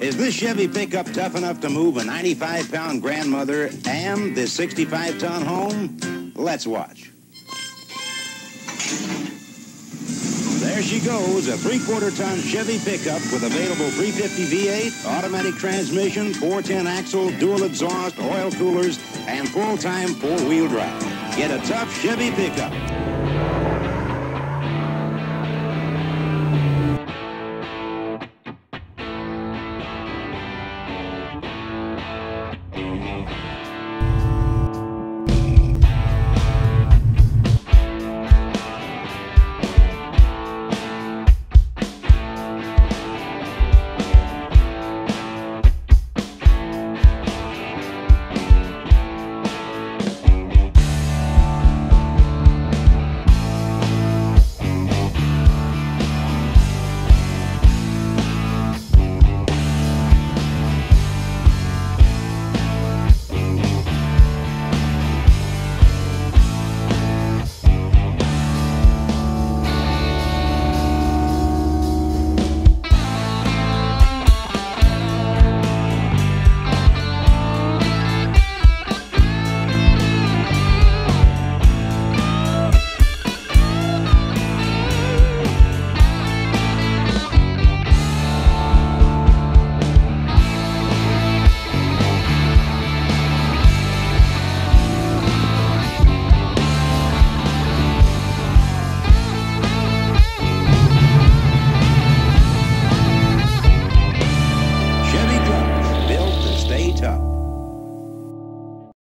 Is this Chevy pickup tough enough to move a 95-pound grandmother and this 65-ton home? Let's watch. There she goes, a three-quarter ton Chevy pickup with available 350 V8, automatic transmission, 410 axle, dual exhaust, oil coolers, and full-time four-wheel drive. Get a tough Chevy pickup.